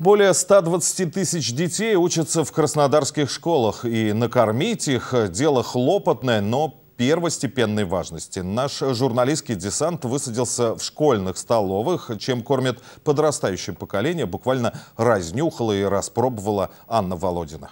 Более 120 тысяч детей учатся в краснодарских школах. И накормить их – дело хлопотное, но первостепенной важности. Наш журналистский десант высадился в школьных столовых, чем кормят подрастающее поколение. Буквально разнюхала и распробовала Анна Володина.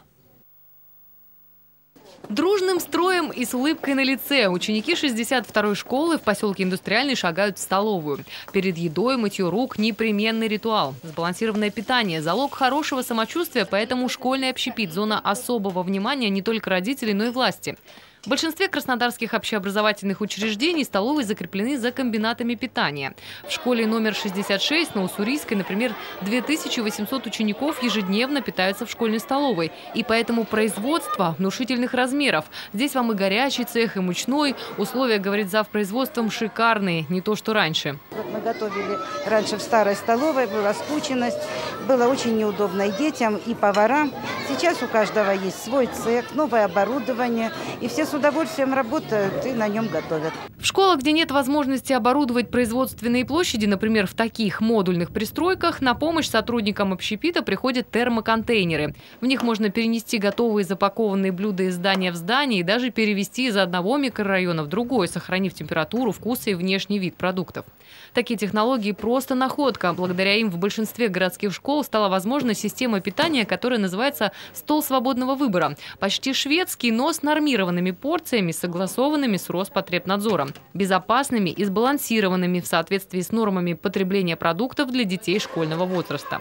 Дружным строем и с улыбкой на лице ученики 62-й школы в поселке Индустриальный шагают в столовую. Перед едой мытье рук – непременный ритуал. Сбалансированное питание – залог хорошего самочувствия, поэтому школьный общепит – зона особого внимания не только родителей, но и власти. В большинстве краснодарских общеобразовательных учреждений столовые закреплены за комбинатами питания. В школе номер 66 на Уссурийской, например, 2800 учеников ежедневно питаются в школьной столовой. И поэтому производство внушительных размеров. Здесь вам и горячий цех, и мучной. Условия, говорит зав. производством, шикарные, не то что раньше. Мы готовили раньше в старой столовой, была скученность, было очень неудобно и детям, и поварам. Сейчас у каждого есть свой цех, новое оборудование, и все с удовольствием работают и на нем готовят. В школах, где нет возможности оборудовать производственные площади, например, в таких модульных пристройках, на помощь сотрудникам общепита приходят термоконтейнеры. В них можно перенести готовые запакованные блюда из здания в здание и даже перевести из одного микрорайона в другой, сохранив температуру, вкус и внешний вид продуктов. Такие технологии просто находка. Благодаря им в большинстве городских школ стала возможна система питания, которая называется «стол свободного выбора». Почти шведский, но с нормированными порциями, согласованными с Роспотребнадзором, безопасными и сбалансированными в соответствии с нормами потребления продуктов для детей школьного возраста.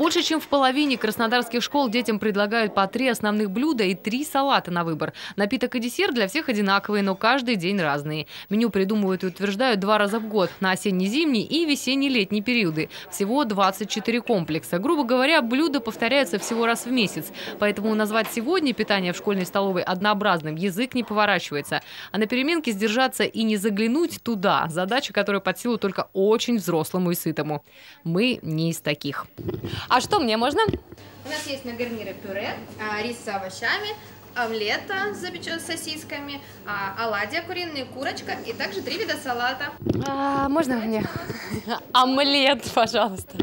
Больше чем в половине краснодарских школ детям предлагают по три основных блюда и три салата на выбор. Напиток и десерт для всех одинаковые, но каждый день разные. Меню придумывают и утверждают два раза в год – на осенне-зимний и весенне-летний периоды. Всего 24 комплекса. Грубо говоря, блюда повторяются всего раз в месяц. Поэтому назвать сегодня питание в школьной столовой однообразным язык не поворачивается. А на переменке сдержаться и не заглянуть туда – задача, которая под силу только очень взрослому и сытому. Мы не из таких. А что мне можно? У нас есть на гарнире пюре, а, рис с овощами, омлет с сосисками, а, оладья куриные, курочка и также три вида салата. А, можно мне омлет, пожалуйста?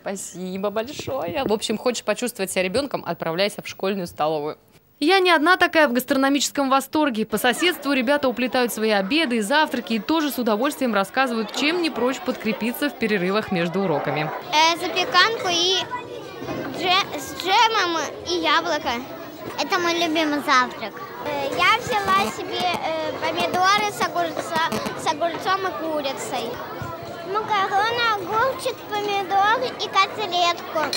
Спасибо большое. В общем, хочешь почувствовать себя ребенком, отправляйся в школьную столовую. Я не одна такая в гастрономическом восторге. По соседству ребята уплетают свои обеды и завтраки и тоже с удовольствием рассказывают, чем не прочь подкрепиться в перерывах между уроками. Э, запеканку и джем, с джемом и яблоко. Это мой любимый завтрак. Э, я взяла себе э, помидоры с, огурца, с огурцом и курицей. Макароны, огурчик, помидор и котлетку.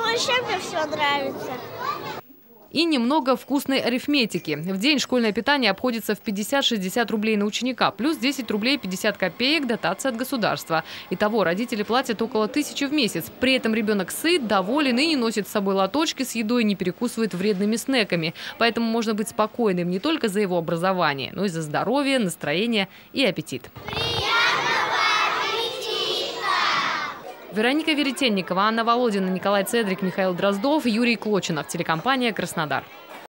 Вообще мне все нравится и немного вкусной арифметики. В день школьное питание обходится в 50-60 рублей на ученика, плюс 10 рублей 50 копеек дотация от государства. Итого родители платят около тысячи в месяц. При этом ребенок сыт, доволен и не носит с собой лоточки с едой, не перекусывает вредными снеками. Поэтому можно быть спокойным не только за его образование, но и за здоровье, настроение и аппетит. Вероника Веретенникова, Анна Володина, Николай Цедрик, Михаил Дроздов, Юрий Клочинов. Телекомпания «Краснодар».